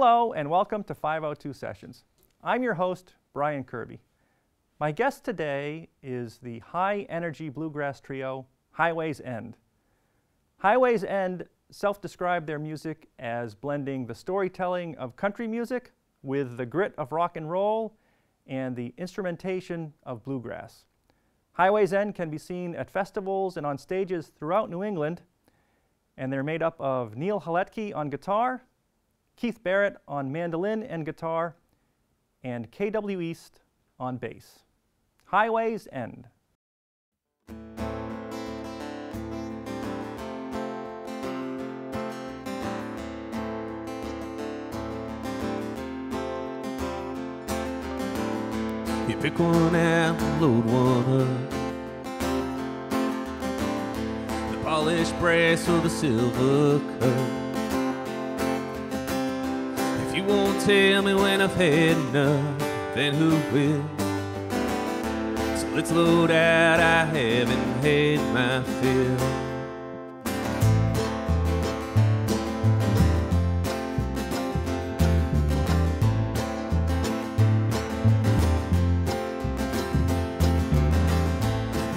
Hello, and welcome to 502 Sessions. I'm your host, Brian Kirby. My guest today is the high energy bluegrass trio, Highways End. Highways End self describe their music as blending the storytelling of country music with the grit of rock and roll and the instrumentation of bluegrass. Highways End can be seen at festivals and on stages throughout New England, and they're made up of Neil Haletky on guitar, Keith Barrette on mandolin and guitar, and K.W. East on bass. Highways End. You pick one out, load one up. The polished brass or the silver cup. Won't tell me when I've had enough, then who will? So let's load out, I haven't had my fill.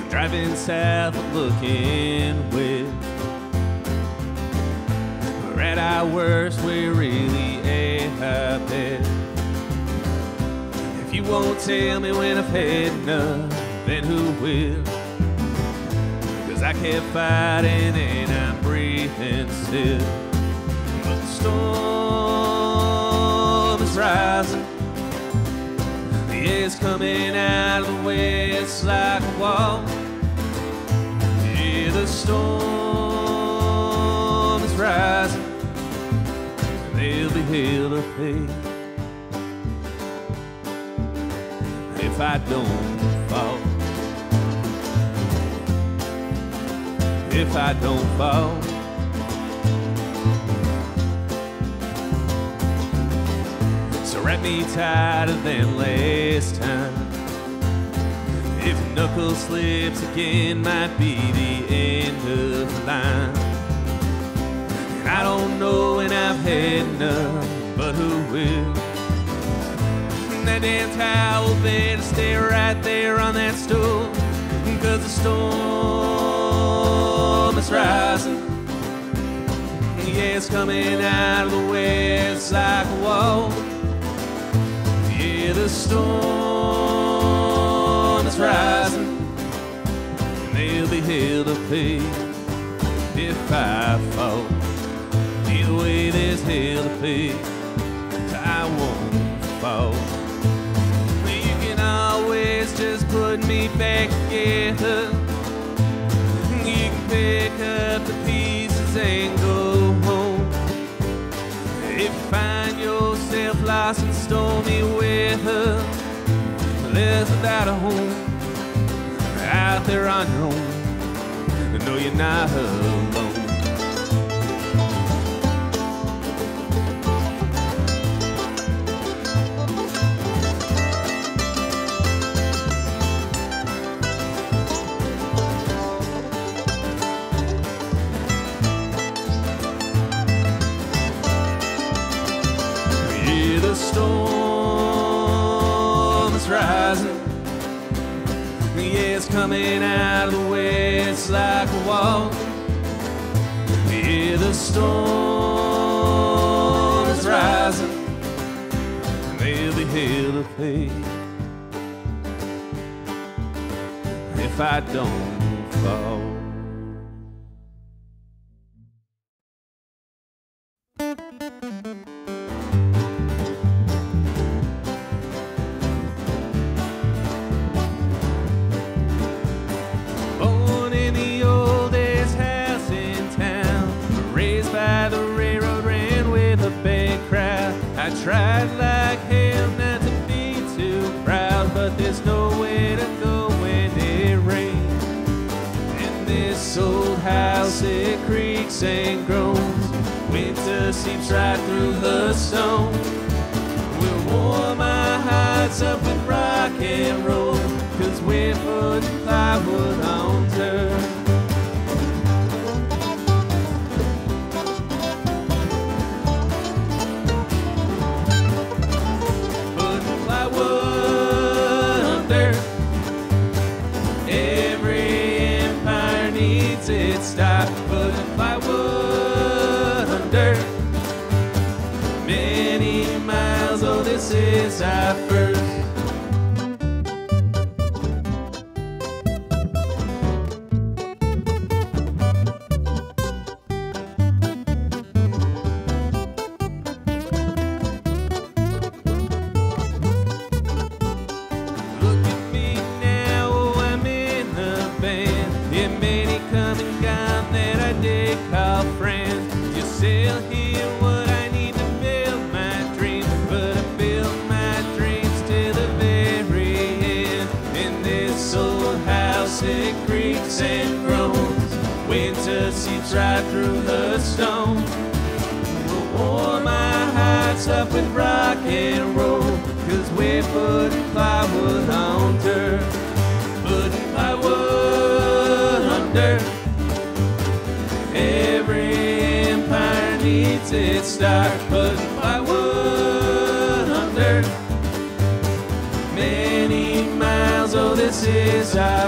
driving south looking west. We're at our worst, we're really best. If you won't tell me when I've had enough, then who will? Cause I kept fighting and I'm breathing still. But the storm is rising. The air's coming out of the west like a wall. Yeah, the storm is rising. Hell to pay. If I don't fall. If I don't fall. So wrap me tighter than last time. If knuckle slips again, might be the end of the line. I don't know when I've had enough, but who will? That damn towel better stay right there on that stool. Cause the storm is rising. Yeah, it's coming out of the west like a wall. Yeah, the storm is rising, and there'll be hell to pay if I fall. There's hell to pay, I won't fall. You can always just put me back together. You can pick up the pieces and go home. If you find yourself lost in stormy weather, there's without a home out there on your own. No, you're not alone. Coming out of the west like a wall. Yeah, the storm is rising. and There'll be hell to pay if I don't fall. This old house, it creaks and groans. Winter seeps right through the stone. We'll warm our hearts up with rock and roll. Cause we're putting plywood on turn.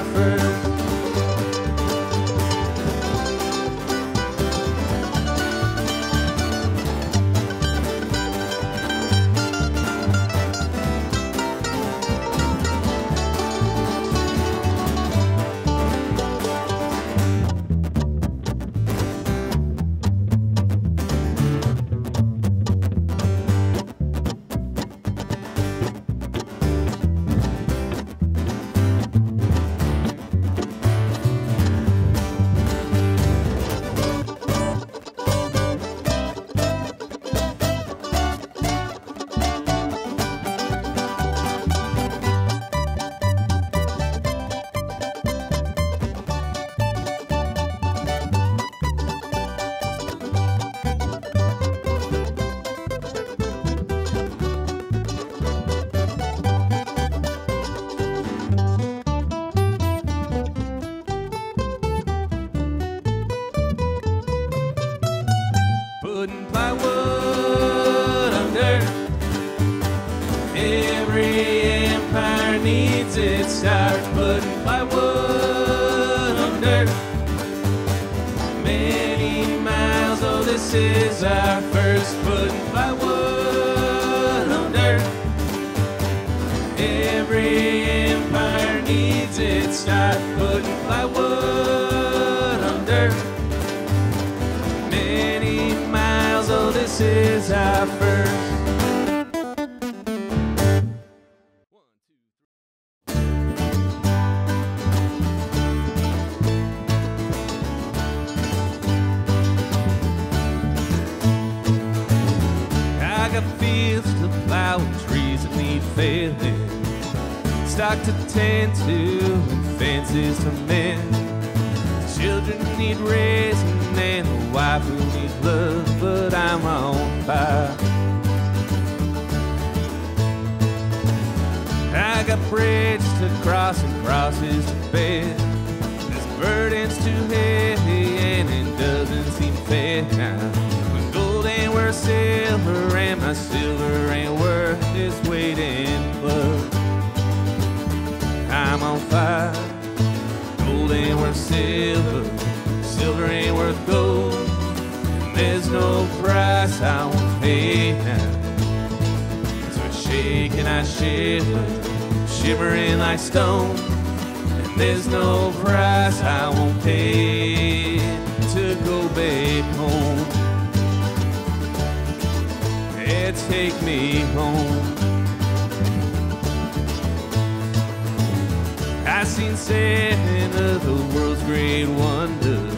Is fields to plow and trees that need felling, stock to tend to and fences to mend. Children need raising and a wife who needs love, but I'm on fire. I got bridges to cross and crosses to bear. This burden's too heavy and it doesn't seem fair now. Ain't worth silver and my silver ain't worth this weight in blood. I'm on fire. Gold ain't worth silver, silver ain't worth gold. And there's no price I won't pay now. So I shake and I shiver, shimmering like stone. And there's no price I won't pay to go back home. Yeah, take me home. I've seen seven of the world's great wonders,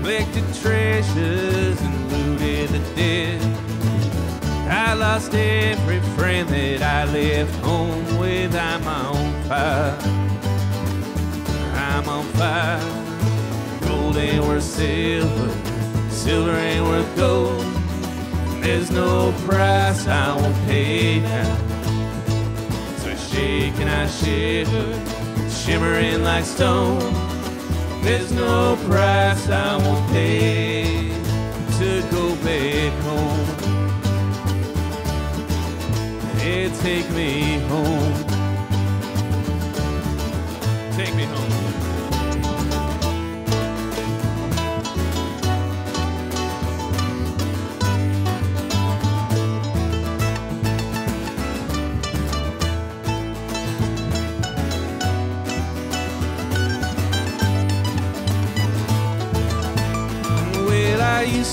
collected treasures and looted the dead. I lost every friend that I left home with. I'm on fire. I'm on fire. Gold ain't worth silver, silver ain't worth gold. There's no price I won't pay now. So shake and I shiver, shimmering like stone. There's no price I won't pay to go back home. Hey, take me home.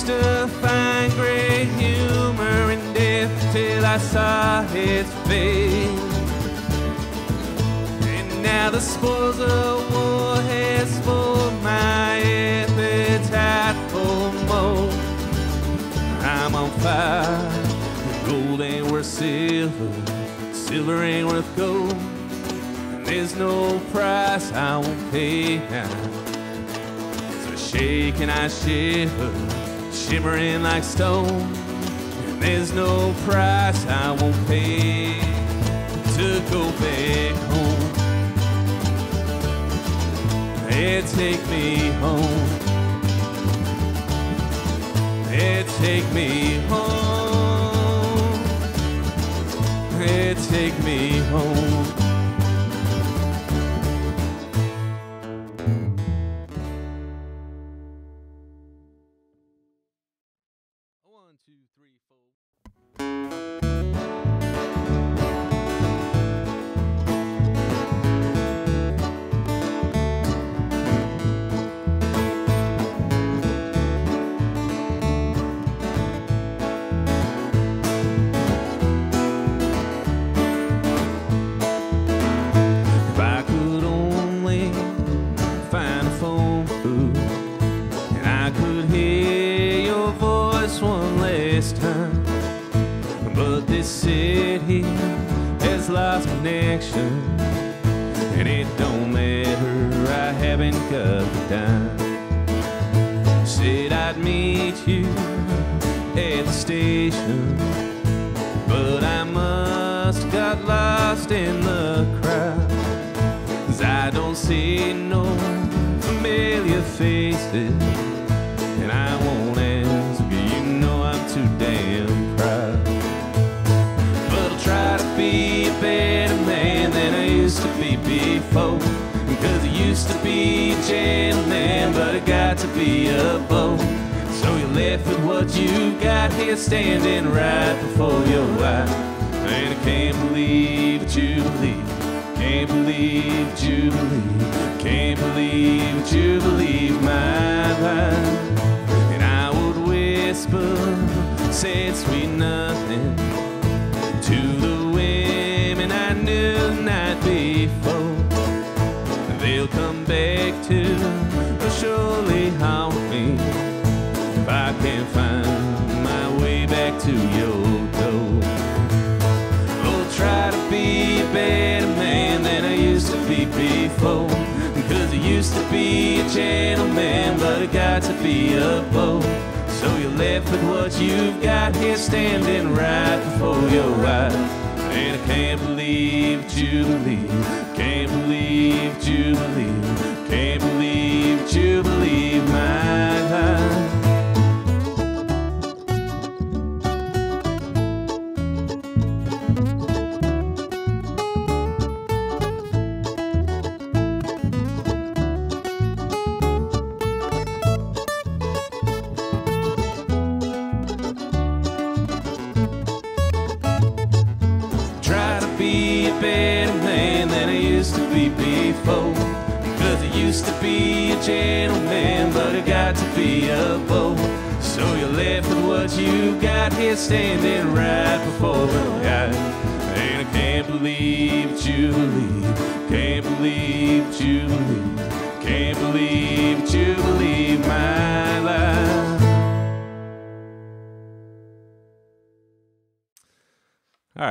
To find great humor in death till I saw his face. And now the spoils of war has spoiled my appetite for more. I'm on fire. Gold ain't worth silver, silver ain't worth gold. And there's no price I won't pay now. So shake and I shiver, shimmering like stone. And there's no price I won't pay to go back home. Hey, take me home. Hey, take me home. Hey, take me home. Gentleman, but I got to be a beau. So you're left with what you got here standing right before your eyes. And I can't believe that you believe. Can't believe that you believe. Can't believe that you believe my lies. And I would whisper, say sweet nothing to the surely haunt me if I can't find my way back to your door. Oh, try to be a better man than I used to be before. Cause I used to be a gentleman, but I got to be a beau. So you're left with what you've got here standing right before your eyes. And I can't believe believe, can't believe believe, can't believe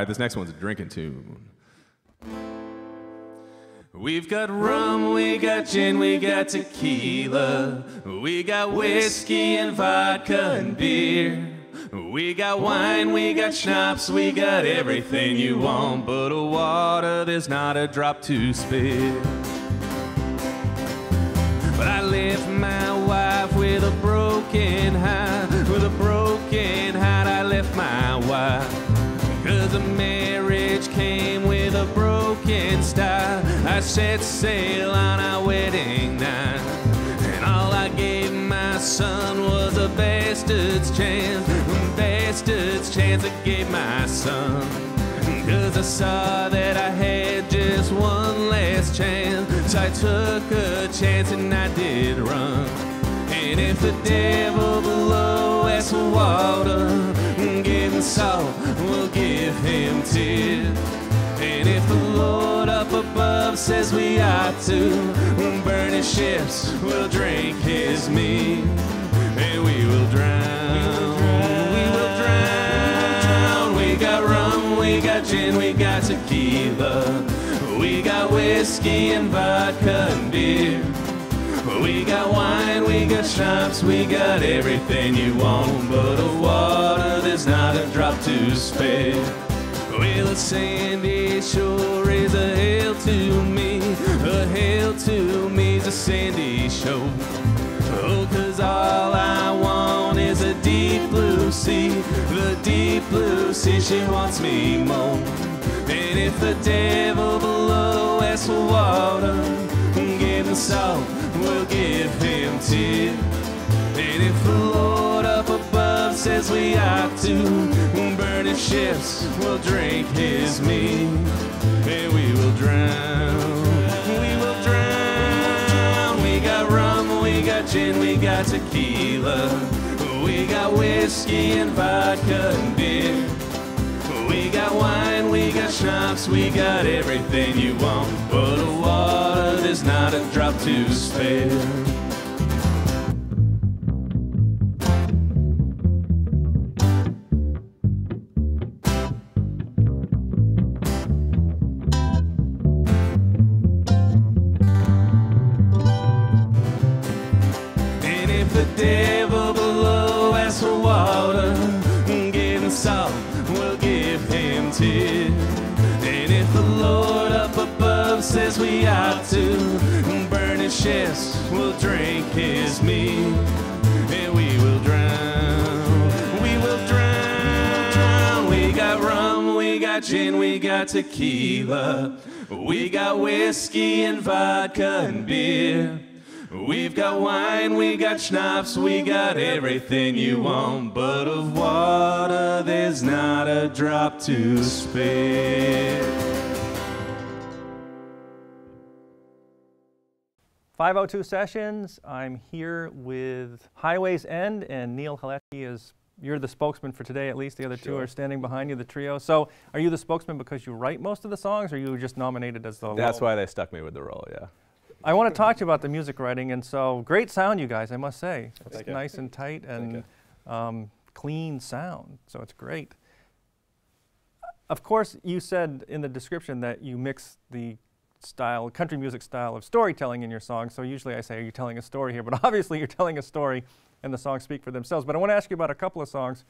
this next one's a drinking tune. We've got rum, we got gin, we got tequila. We got whiskey and vodka and beer. We got wine, we got schnapps, we got everything you want. But a water, there's not a drop to spare. But I left my wife with a broken heart. With a broken I set sail on our wedding night. And all I gave my son was a bastard's chance. A Bastard's chance I gave my son. Cause I saw that I had just one last chance. So I took a chance and I did run. And if the devil below for water, giving salt we'll give him tears. And if the Lord up above says we ought to burn his ships, we'll drink his mead, and we will drown. We will drown. We got rum, we got gin, we got tequila, we got whiskey and vodka and beer. We got wine, we got schnapps, we got everything you want, but of water there's not a drop to spare. Well, a sandy shore is a hail to me, a hail to me's a sandy shore. Oh, cause all I want is a deep blue sea, the deep blue sea, she wants me more. And if the devil below asks for water, give him salt, we'll give him tear. And if the Lord says we ought to burn his ships, we'll drink his meat, and we will drown. We will drown. We got rum, we got gin, we got tequila, we got whiskey and vodka and beer. We got wine, we got schnapps, we got everything you want, but of water there's not a drop to spare. Ships, we'll drink his mead, and we will drown. We will drown. We got rum, we got gin, we got tequila, we got whiskey and vodka and beer. We've got wine, we got schnapps, we got everything you want, but of water there's not a drop to spare. 502 Sessions. I'm here with Highways End, and Neil Haletky is, you're the spokesman for today at least. The other two are standing behind you, the trio. So are you the spokesman because you write most of the songs, or you were just nominated as the That's role? why they stuck me with the role, yeah. I want to talk to you about the music writing, and so great sound, you guys, I must say. It's Thank you. nice and tight and um, clean sound, so it's great. Of course, you said in the description that you mix the style, country music style of storytelling in your songs. So usually I say, are you telling a story here? But obviously you're telling a story, and the songs speak for themselves. But I want to ask you about a couple of songs.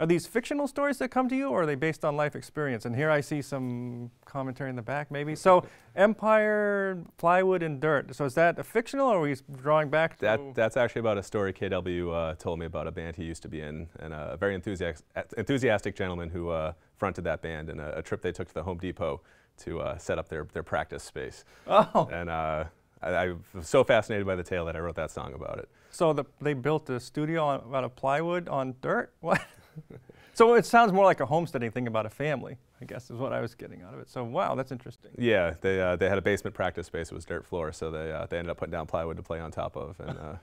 Are these fictional stories that come to you, or are they based on life experience? And here I see some commentary in the back, maybe. So, Empire, Plywood, and Dirt. So, is that a fictional, or are we drawing back to? That, that's actually about a story KW uh, told me about a band he used to be in, and a very enthusiastic, enthusiastic gentleman who uh, fronted that band, and a, a trip they took to the Home Depot to uh, set up their, their practice space. oh, And uh, I, I was so fascinated by the tale that I wrote that song about it. so the, they built a studio on, out of plywood on dirt? What? so it sounds more like a homesteading thing about a family, I guess, is what I was getting out of it. So, wow, that's interesting. Yeah, they, uh, they had a basement practice space. It was dirt floor, so they, uh, they ended up putting down plywood to play on top of. And, uh,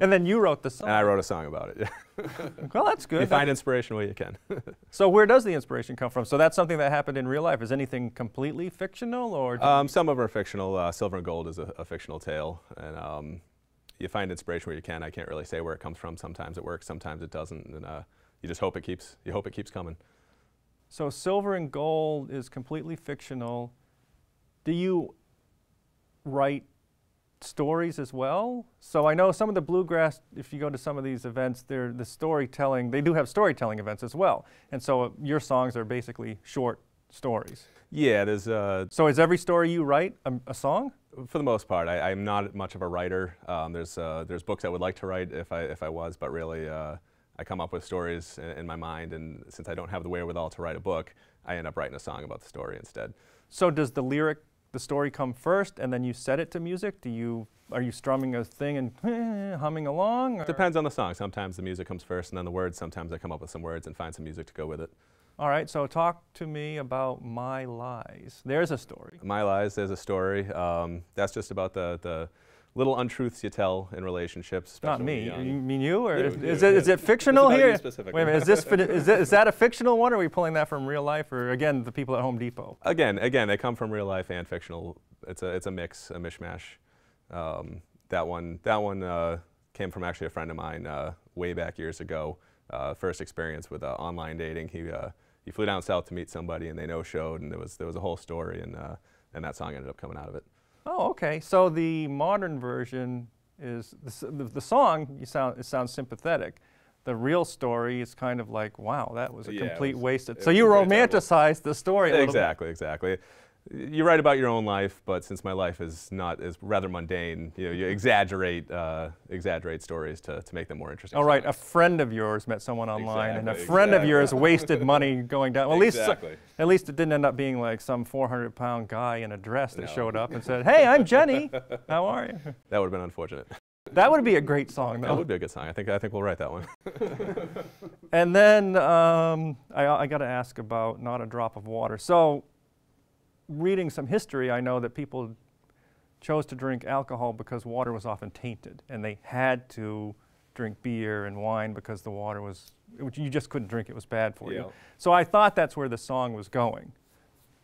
And then you wrote the song. and I wrote a song about it. well, that's good. you find inspiration where you can. so, where does the inspiration come from? So, that's something that happened in real life. Is anything completely fictional, or Um, some of them are fictional. Uh, Silver and Gold is a, a fictional tale, and um, you find inspiration where you can. I can't really say where it comes from. Sometimes it works, sometimes it doesn't, and uh, you just hope it keeps. You hope it keeps coming. So Silver and Gold is completely fictional. Do you write stories as well? So I know some of the bluegrass, if you go to some of these events, they're the storytelling, they do have storytelling events as well. And so uh, your songs are basically short stories. Yeah, there's uh, So is every story you write a, a song? for the most part. I, I'm not much of a writer. Um, there's uh, there's books I would like to write if I if I was, but really uh, I come up with stories in, in my mind, and since I don't have the wherewithal to write a book, I end up writing a song about the story instead. So does the lyric, the story come first and then you set it to music? Do you, are you strumming a thing and humming along? or- Depends on the song. Sometimes the music comes first, and then the words. Sometimes I come up with some words and find some music to go with it. All right, so talk to me about My Lies. There's a story. My Lies, there's a story. Um, that's just about the, the little untruths you tell in relationships. Not me. You mean you, or You, is, you, is it is it fictional here? Wait a minute. Is this is, that, is that a fictional one, or are we pulling that from real life, or again the people at Home Depot? Again, again, they come from real life and fictional. It's a it's a mix, a mishmash. Um, that one that one uh, came from actually a friend of mine uh, way back years ago. Uh, first experience with uh, online dating. He uh, he flew down south to meet somebody, and they no showed, and there was there was a whole story, and uh, and that song ended up coming out of it. Oh, okay. So the modern version is the, the, the song. You sound it sounds sympathetic. The real story is kind of like, wow, that was a Yeah, complete was- waste. it So you romanticized the story a little bit. Exactly, exactly. You write about your own life, but since my life is not is rather mundane, you know, you exaggerate uh, exaggerate stories to, to make them more interesting. All right, a friend of yours met someone online, and a Exactly, friend of yours wasted money going down. Well, at least, Exactly. at least it didn't end up being like some 400-pound guy in a dress that No. showed up and said, "Hey, I'm Jenny. How are you?" that would have been unfortunate. That would be a great song, though. That would be a good song. I think I think we'll write that one. And then um, I, I got to ask about "Not a Drop of Water." So, reading some history, I know that people chose to drink alcohol because water was often tainted, and they had to drink beer and wine because the water was you just couldn't drink; it was bad for Yeah. you. So I thought that's where the song was going.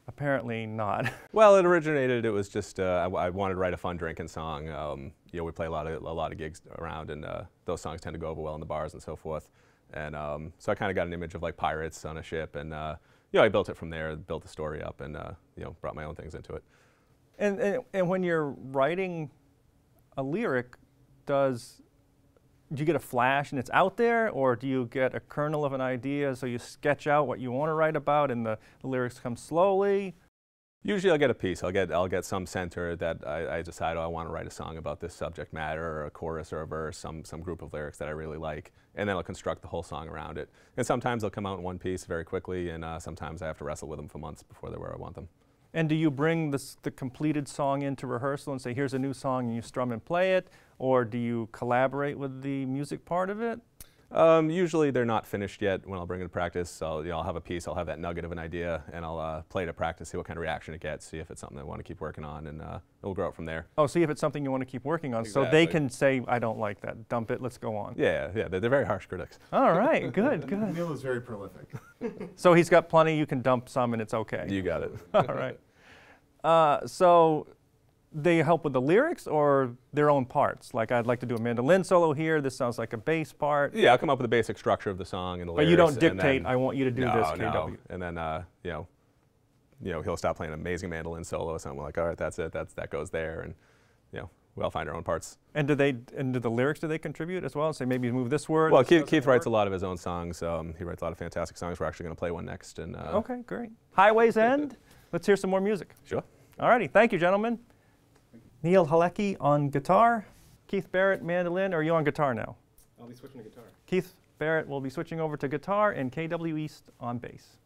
Apparently not. Well, it originated. It was just uh, I, I wanted to write a fun drinking song. Um, you know, we play a lot of a lot of gigs around, and uh, those songs tend to go over well in the bars and so forth. And um, so I kind of got an image of like pirates on a ship, and uh, you know, I built it from there, built the story up, and uh, you know, brought my own things into it. And, and, and when you're writing a lyric, does do you get a flash and it's out there, or do you get a kernel of an idea so you sketch out what you want to write about and the, the lyrics come slowly? Usually, I'll get a piece. I'll get I'll get some center that I, I decide oh, I want to write a song about this subject matter, or a chorus or a verse, some some group of lyrics that I really like, and then I'll construct the whole song around it. And sometimes they'll come out in one piece very quickly, and uh, sometimes I have to wrestle with them for months before they're where I want them. And do you bring this, the completed song into rehearsal and say, here's a new song, and you strum and play it? Or do you collaborate with the music part of it? Um, usually they're not finished yet when I'll bring it to practice. So you know, I'll have a piece, I'll have that nugget of an idea, and I'll uh, play it at practice, see what kind of reaction it gets, see if it's something I want to keep working on, and uh, we'll grow it from there. Oh, see if it's something you want to keep working on. So they can say, I don't like that, dump it, let's go on. Yeah, yeah, they're, they're very harsh critics. All right, good, good. Neil is very prolific. So he's got plenty, you can dump some and it's okay. You got it. All right. Uh, so they help with the lyrics or their own parts? Like, I'd like to do a mandolin solo here. This sounds like a bass part. Yeah, I'll come up with the basic structure of the song and the But lyrics. you don't dictate, then- I want you to do no, this, no. KW. And then, uh, you know, you know, he'll stop playing an amazing mandolin solo, so I'm like, all right, that's it, that's that goes there, and you know, we all find our own parts. And do they, and do the lyrics, do they contribute as well? Say maybe move this word? Well, Keith, Keith writes a lot of his own songs. Um, he writes a lot of fantastic songs. We're actually going to play one next, and uh, Okay, great. Highways End. Let's hear some more music. sure. All righty, thank you, gentlemen. Neil Haletky on guitar, Keith Barrette mandolin. Or are you on guitar now? I'll be switching to guitar. Keith Barrette will be switching over to guitar and KW East on bass.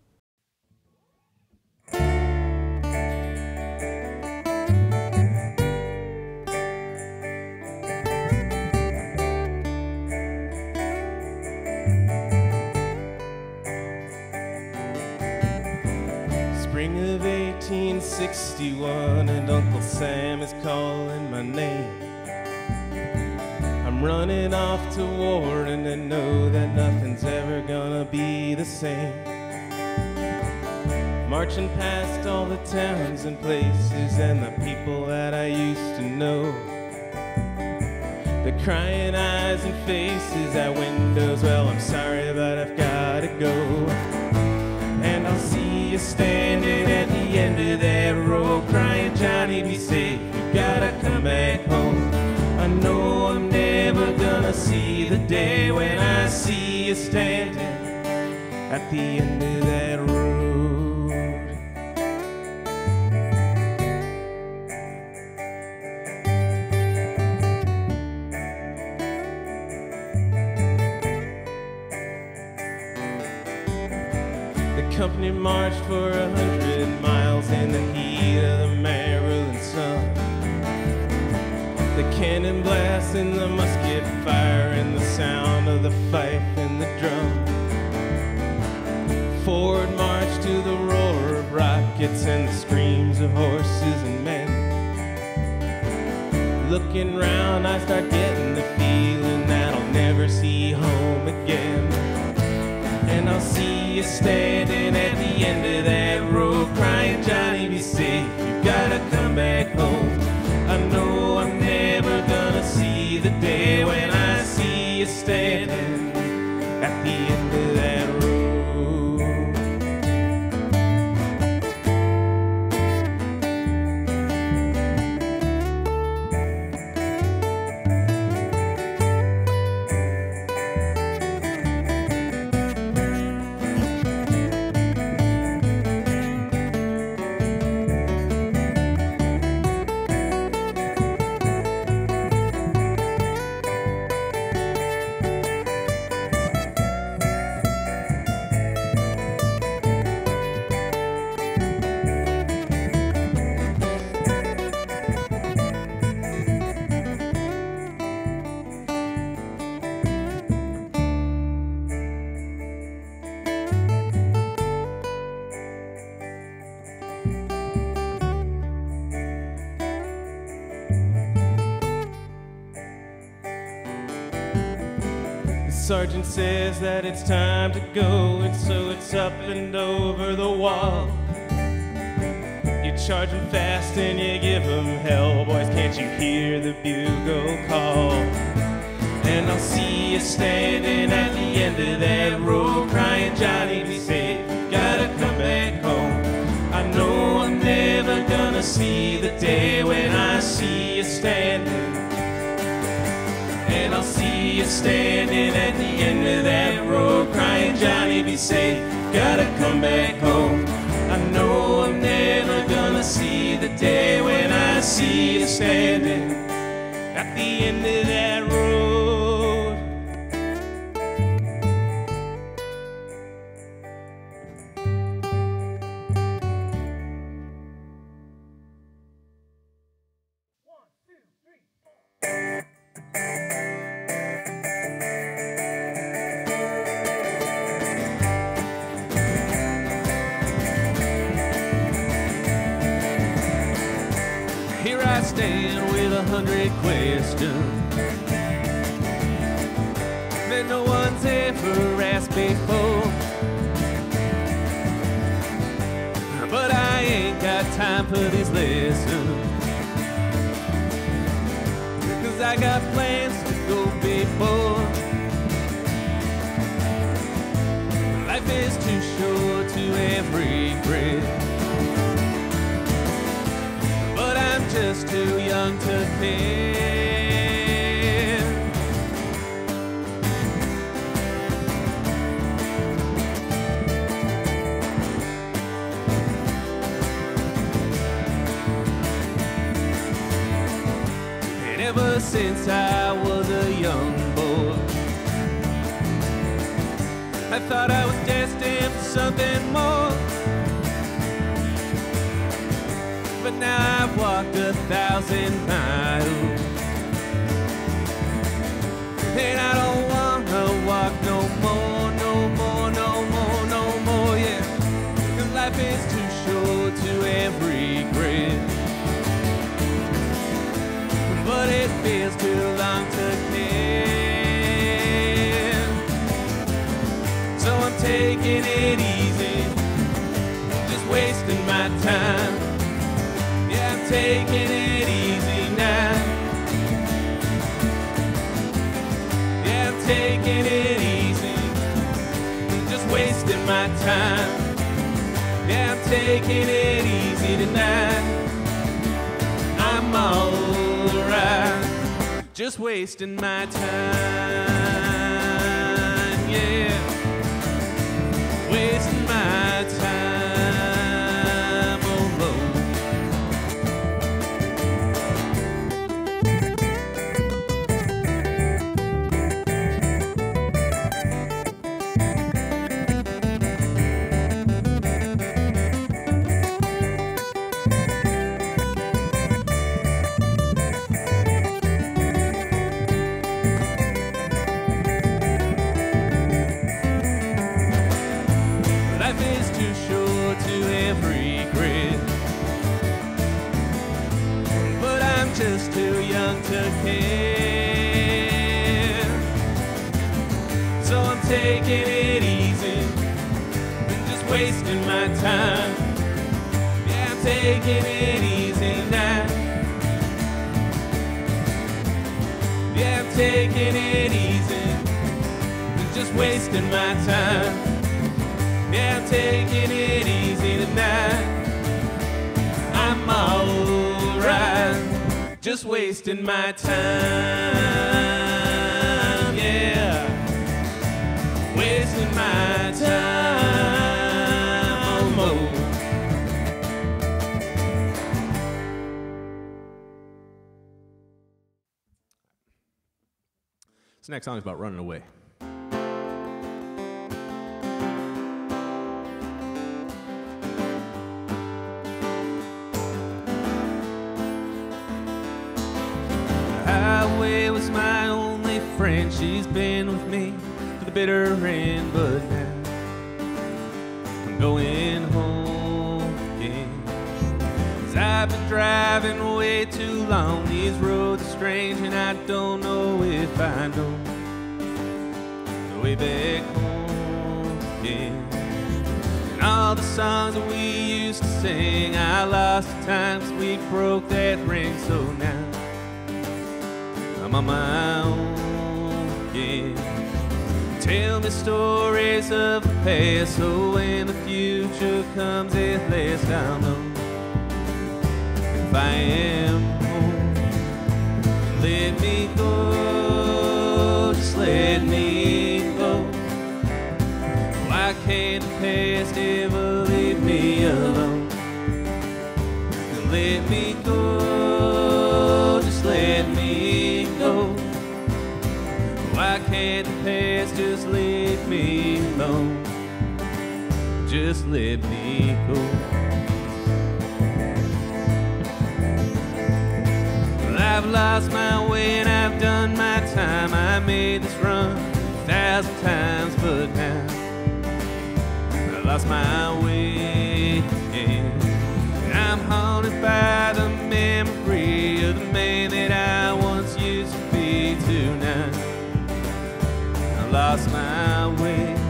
1861, and Uncle Sam is calling my name. I'm running off to war, and I know that nothing's ever gonna be the same. Marching past all the towns and places and the people that I used to know. The crying eyes and faces at windows, well, I'm sorry, but I've gotta go. And I'll see you standing at that road, oh, crying, Johnny, be safe. You gotta come back home. I know I'm never gonna see the day when I see you standing at the end of that road. The company marched for a hundred cannon blast and the musket fire and the sound of the fife and the drum. Forward march to the roar of rockets and the screams of horses and men. looking round, I start getting the feeling that I'll never see home again. And I'll see you standing at the end of that road, crying, Johnny, be safe. You gotta come back home. Standing that it's time to go, and so it's up and over the wall. You charge 'em fast and you give 'em hell, boys. Can't you hear the bugle call? And I'll see you standing at the end of that road, crying, Johnny, be safe. Gotta come back home. I know I'm never gonna see the day when I see standing at the end of that road, crying, Johnny, be safe. Gotta come back home. I know I'm never gonna see the day when I see you standing at the end of that road. Thought I was destined for something more. but now I've walked a thousand miles. And I don't taking it easy now. Yeah, I'm taking it easy. Just wasting my time. Yeah, I'm taking it easy tonight. I'm alright. Just wasting my time. Yeah. Wasting my taking it easy and just wasting my time. Yeah, I'm taking it easy now. Yeah, I'm taking it easy and just wasting my time. Yeah, I'm taking it easy tonight. I'm alright, just wasting my time. Wasting my time. Oh, next song is about running away. The highway was my only friend. She's been with me the bitter end, but now I'm going home again. Cause I've been driving way too long. These roads are strange, and I don't know if I know the way back home again. And all the songs that we used to sing, I lost the times we broke that ring. So now I'm on my own again. Tell me stories of the past, so when the future comes at last, I'll know if I am home. Let me go, just let me go. Why can't the past ever leave me alone? Let me go, Just let me go. Well, I've lost my way and I've done my time. I made this run a thousand times, but now I lost my way I'm haunted by the memory of the man that I once used to be tonight. I lost my way.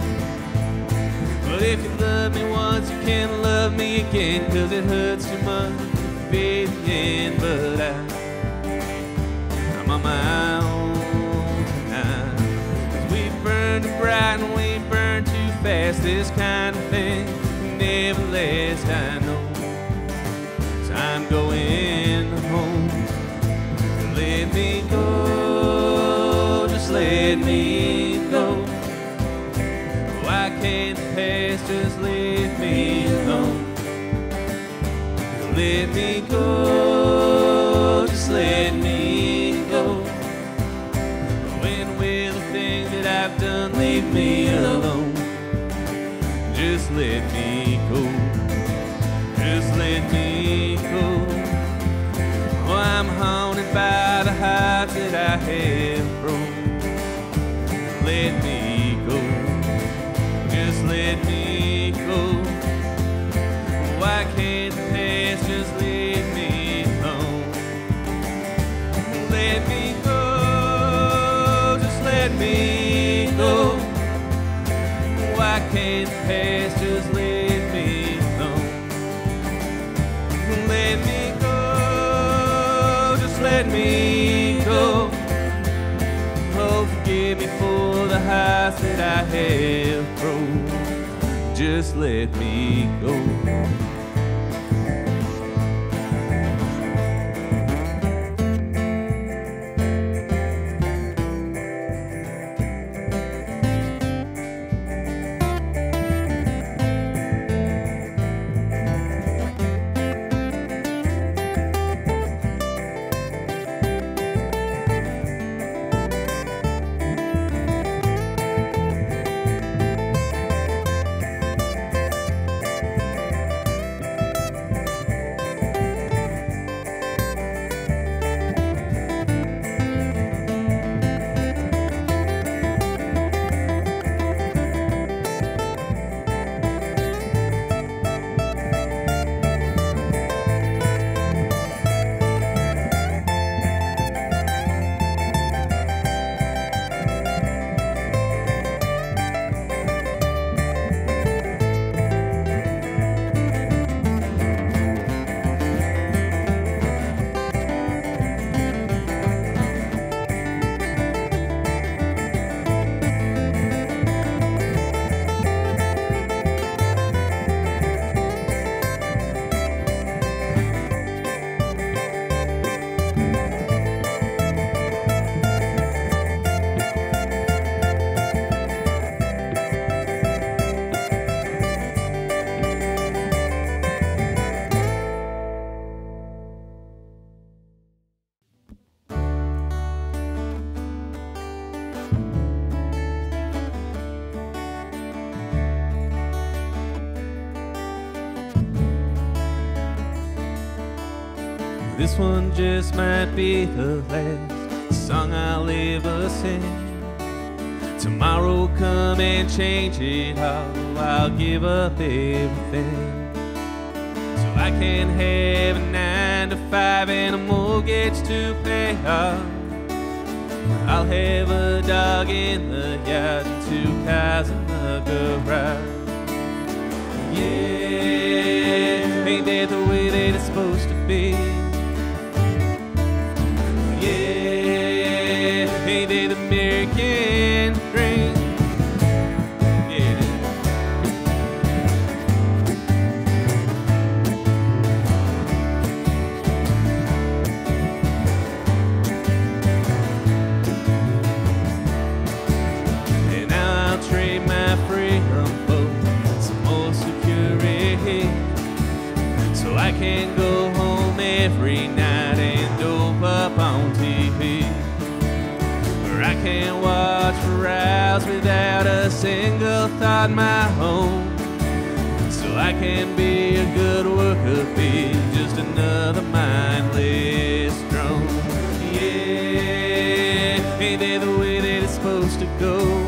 Love me once, you can love me again, cause it hurts too much to be the end. But I, I'm on my own tonight. we burn too bright and we burn too fast. This kind of thing never lasts, I Let me go, just let me go. When will the things that I've done leave me alone? Just let me go, just let me go. Oh, I'm haunted by the hearts that I have broke. Let me just me? Let me go, just let me go. Oh, forgive me for the hearts that I have. Just let me go. This one just might be the last song I'll ever sing. Tomorrow come and change it all. I'll give up everything. So I can have a nine to five and a mortgage to pay off. I'll have a dog in the yard and two cars in the garage. Every night and dope up on TV. Where I can't watch for hours without a single thought in my home. So I can be a good worker, be just another mindless drone. Yeah, ain't that the way that it's supposed to go?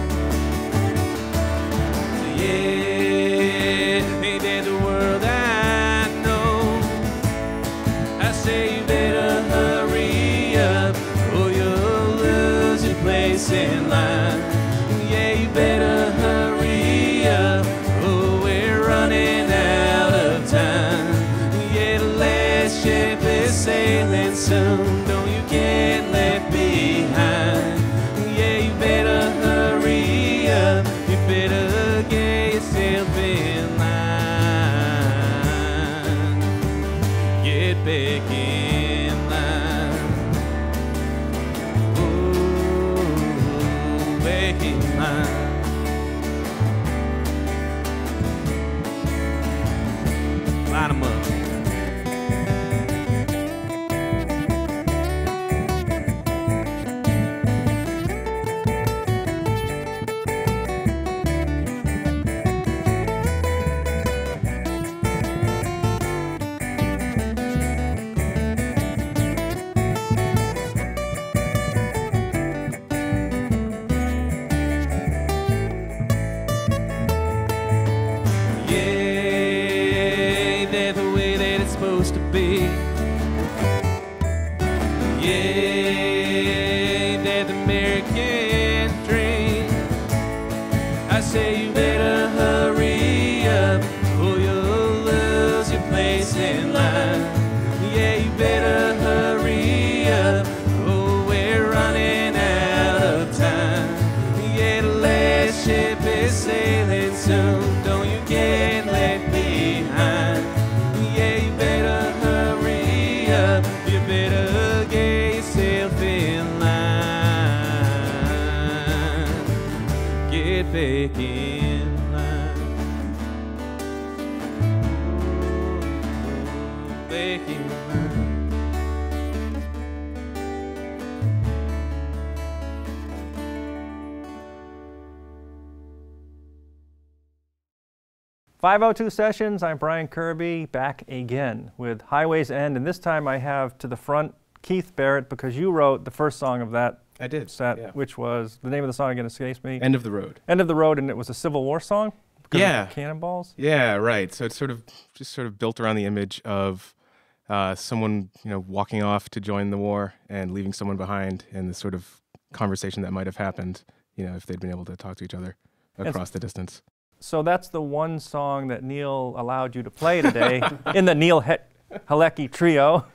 It's supposed to be. Yeah, 502 Sessions, I'm Brian Kirby, back again with Highway's End, and this time I have to the front Keith Barrette because you wrote the first song of that I did. set, yeah. which was the name of the song again escapes me. End of the road. End of the Road, and it was a Civil War song. Yeah. cannonballs. Yeah, right. So it's sort of just sort of built around the image of uh, someone, you know, walking off to join the war and leaving someone behind, and the sort of conversation that might have happened, you know, if they'd been able to talk to each other across the distance. So that's the one song that Neil allowed you to play today in the Neil he- Haletky trio.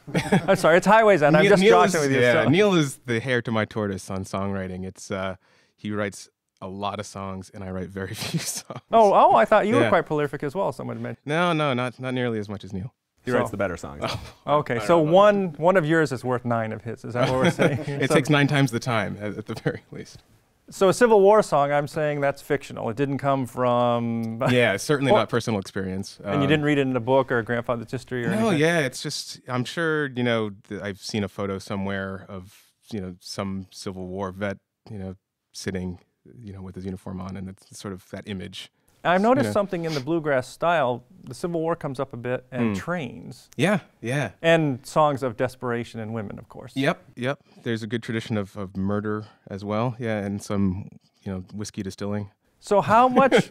I'm sorry, it's Highway's End. I'm Neil- just Neil joshing is- with you. Yeah, so- Neil is the hare to my tortoise on songwriting. It's uh, he writes a lot of songs, and I write very few songs. Oh, oh, I thought you were quite prolific as well. Someone mentioned. no, no, not not nearly as much as Neil. He So- writes the better songs. Okay, so one one of yours is worth nine of his. Is that what we're saying? It so, takes nine times the time, at, at the very least. So a Civil War song. I'm saying that's fictional. It didn't come from. Yeah, certainly Well- not personal experience. and you Um, didn't read it in a book or a grandfather's history or No, anything. yeah, it's just I'm sure you know th- I've seen a photo somewhere of you know some Civil War vet you know sitting you know with his uniform on, and it's sort of that image. I've noticed Yeah. something in the bluegrass style. the Civil War comes up a bit, and Mm. trains, Yeah, yeah. and songs of desperation and women, of course. Yep, yep. There's a good tradition of, of murder as well. Yeah, and some, you know, whiskey distilling. So how much?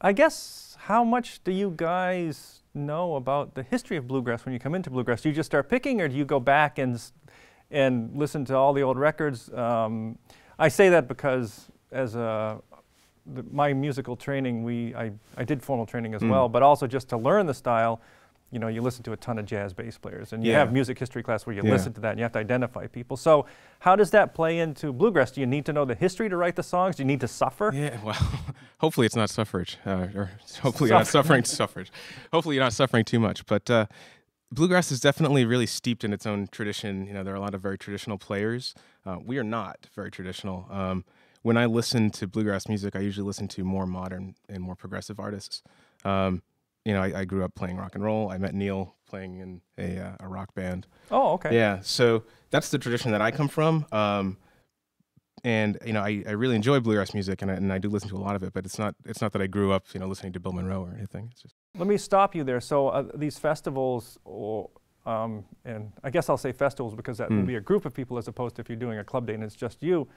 I guess how much do you guys know about the history of bluegrass when you come into bluegrass? Do you just start picking, or do you go back and and listen to all the old records? Um, I say that because as a the, my musical training, we I, I did formal training as Mm. well, but also just to learn the style. You know, you listen to a ton of jazz bass players, and you Yeah. have music history class where you Yeah. listen to that and you have to identify people. So, how does that play into bluegrass? Do you need to know the history to write the songs? Do you need to suffer? Yeah, well, hopefully it's not suffrage, uh, or hopefully you're not suffering suffrage. Hopefully you're not suffering too much. But uh, bluegrass is definitely really steeped in its own tradition. You know, there are a lot of very traditional players. Uh, we are not very traditional. Um, when I listen to bluegrass music, I usually listen to more modern and more progressive artists. Um, you know, I, I grew up playing rock and roll. I met Neil playing in a, uh, a rock band. Oh, okay. Yeah, so that's the tradition that I come from. Um, and you know, I, I really enjoy bluegrass music, and I, and I do listen to a lot of it. But it's not it's not that I grew up, you know, listening to Bill Monroe or anything. It's just Let me stop you there. So uh, these festivals, or, um, and I guess I'll say festivals because that will Mm. be a group of people as opposed to if you're doing a club day and it's just you.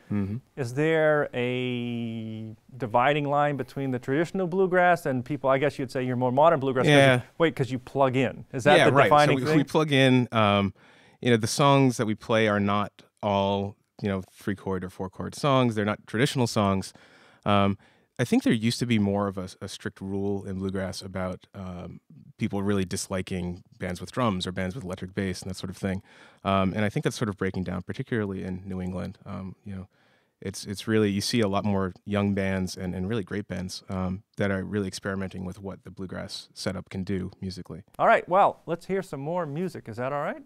Is there a dividing line between the traditional bluegrass and people? I guess you'd say you're more modern bluegrass. 'cause you- Yeah. wait, because you plug in. Is that yeah, the right. defining so we, thing? we plug in. Um, you know, the songs that we play are not all you know three chord or four chord songs. They're not traditional songs. Um, I think there used to be more of a, a strict rule in bluegrass about um, people really disliking bands with drums or bands with electric bass and that sort of thing. Um, and I think that's sort of breaking down, particularly in New England. Um, you know, it's it's really you see a lot more young bands and, and really great bands um, that are really experimenting with what the bluegrass setup can do musically. all right. Well, let's hear some more music. Is that all right?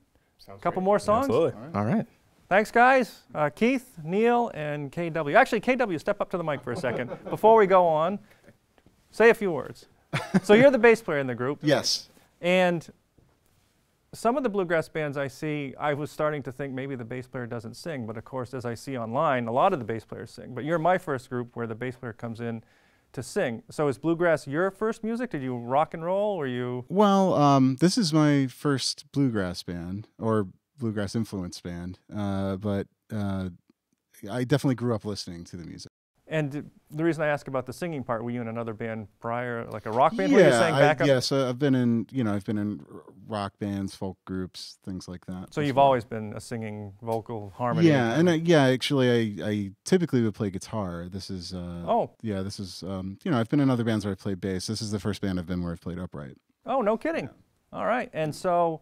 A couple more songs. Absolutely. All right. Thanks, guys. Uh, Keith, Neil, and KW. Actually, KW, step up to the mic for a second. Before we go on, say a few words. So you're the bass player in the group, Yes. and some of the bluegrass bands I see, I was starting to think maybe the bass player doesn't sing, but of course, as I see online, a lot of the bass players sing. But you're my first group where the bass player comes in to sing. So is bluegrass your first music? Did you rock and roll, or you? Well, um, this is my first bluegrass band or bluegrass influence band, uh, but uh, I definitely grew up listening to the music. And the reason I ask about the singing part, were you in another band prior, like a rock band? where you sang I, yes, uh, I've been in you know I've been in rock bands, folk groups, things like that. So you've well. always been a singing vocal harmony. Yeah, and uh, yeah, actually, I, I typically would play guitar. This is uh, oh, yeah, this is um, you know I've been in other bands where I played bass. This is the first band I've been where I've played upright. oh, no kidding. All right. And so,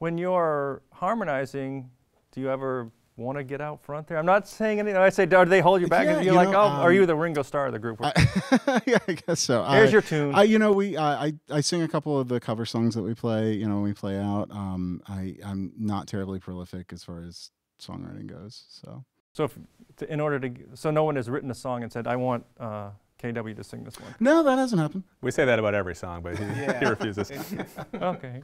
when you're harmonizing, do you ever want to get out front there? I'm not saying anything. I say, do they hold you back? Yeah, you're you like, know, oh, are um, you the Ringo Starr of the group? I, yeah, I guess so. Here's I- your tune. I, you know, we I, I sing a couple of the cover songs that we play. You know, when we play out. Um, I I'm not terribly prolific as far as songwriting goes. So so, if, to, in order to, so no one has written a song and said, I want uh, KW to sing this one. no, that hasn't happened. We say that about every song, but he, he refuses. okay.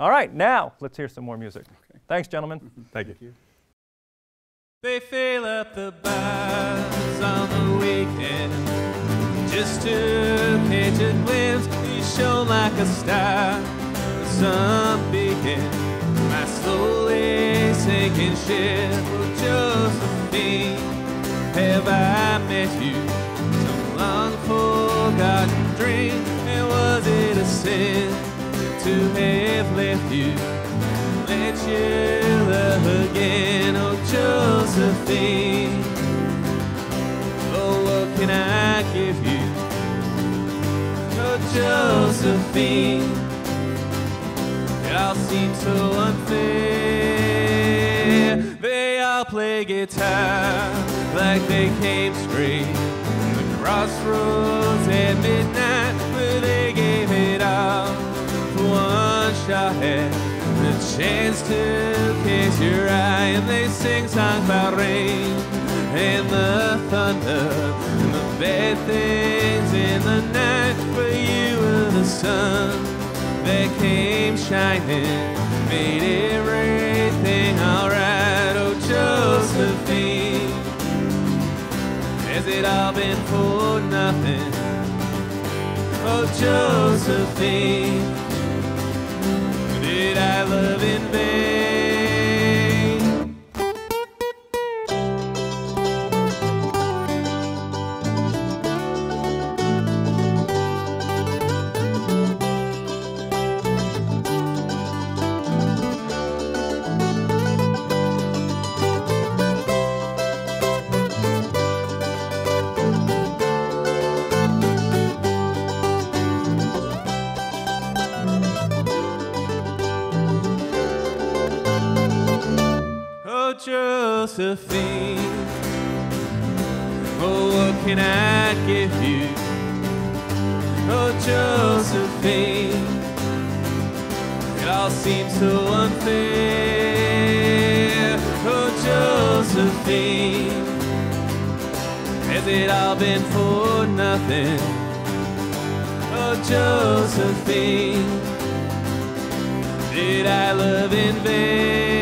All right. Now let's hear some more music. Thanks, gentlemen. Mm-hmm. Thank you. They fill up the bars on the weekend just to catch a glimpse. You shone like a star, the sun beacon. My slowly sinking ship, oh Josephine, have I met you? Long forgotten and was it a sin to have left you? Let you love again, oh Josephine. Oh, what can I give you? Oh, Josephine. It all seems so unfair. They all play guitar like they came straight crossroads at midnight, where they gave it all for one shot at the chance to kiss your eye. And they sing songs about rain and the thunder and the bad things in the night. But you were the sun that came shining, made everything alright. It all been for nothing? Oh, Josephine, did I love in vain? Josephine, oh, what can I give you? Oh, Josephine, it all seems so unfair. Oh, Josephine, has it all been for nothing? Oh, Josephine, did I love in vain?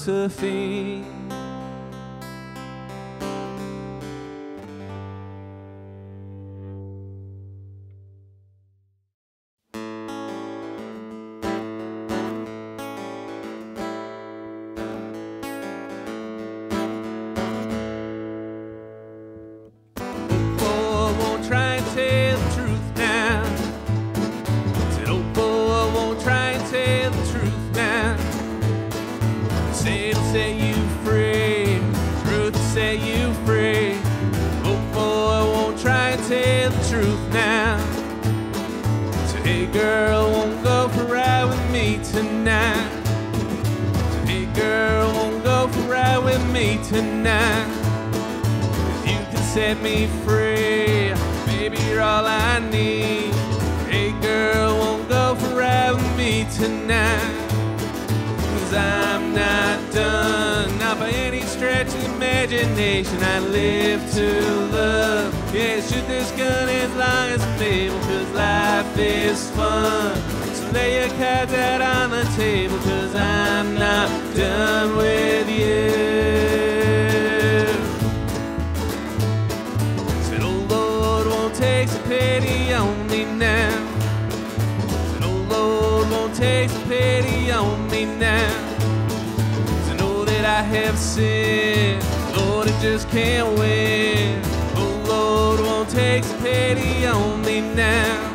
Josephine. Set me free, baby, you're all I need. Hey girl, won't go for a ride with me tonight. Cause I'm not done, not by any stretch of imagination. I live to love. Yeah, shoot this gun as long as I'm able, cause life is fun. So lay your cards out on the table, cause I'm not done with have sinned, Lord, it just can't win. Oh Lord, won't take pity on me now.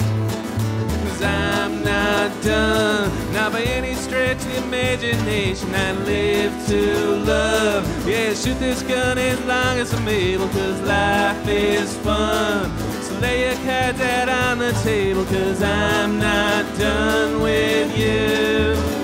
Cause I'm not done, not by any stretch of the imagination. I live to love. Yeah, shoot this gun as long as I'm able, cause life is fun. So lay your cards out on the table, cause I'm not done with you.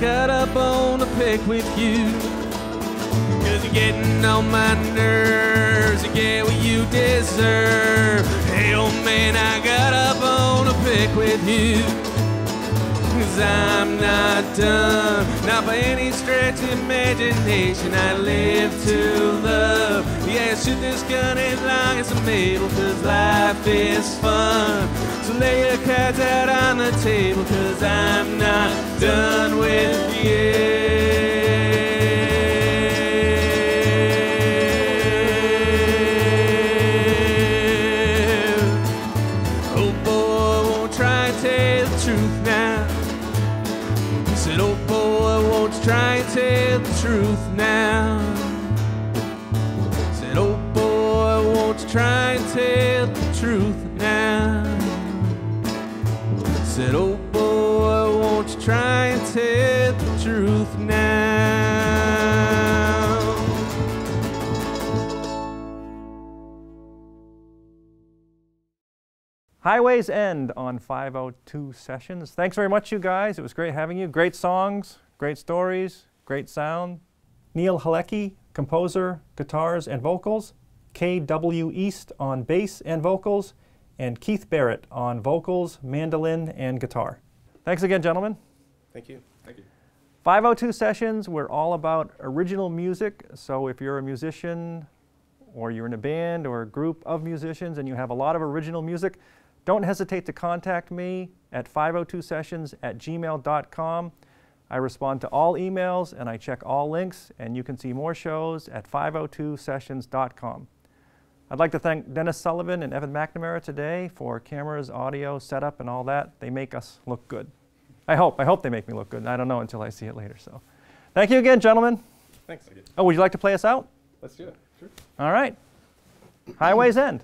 Got a bone to pick with you. Cause you're getting on my nerves. You get what you deserve. Hey, old man, I got a bone to pick with you. Cause I'm not done, not by any stretch of imagination. I live to love. Yeah, shoot this gun as long as I'm able, cause life is fun. So lay your cards out on the table, cause I'm not done with you. Try and tell the truth now? Highway's End on 502 Sessions. Thanks very much, you guys. It was great having you. Great songs, great stories, great sound. Neil Haletky, composer, guitars, and vocals. K.W. East on bass and vocals. And Keith Barrette on vocals, mandolin, and guitar. Thanks again, gentlemen. Thank you. Thank you. 502 Sessions, we're all about original music. So if you're a musician or you're in a band or a group of musicians and you have a lot of original music, don't hesitate to contact me at 502sessions at gmail.com. I respond to all emails and I check all links, and you can see more shows at 502sessions.com. I'd like to thank Dennis Sullivan and Evan McNamara today for cameras, audio, setup, and all that. They make us look good. I hope. I hope they make me look good. I don't know until I see it later. So, thank you again, gentlemen. Thanks. Oh, would you like to play us out? Let's do it. Sure. All right. Highway's End.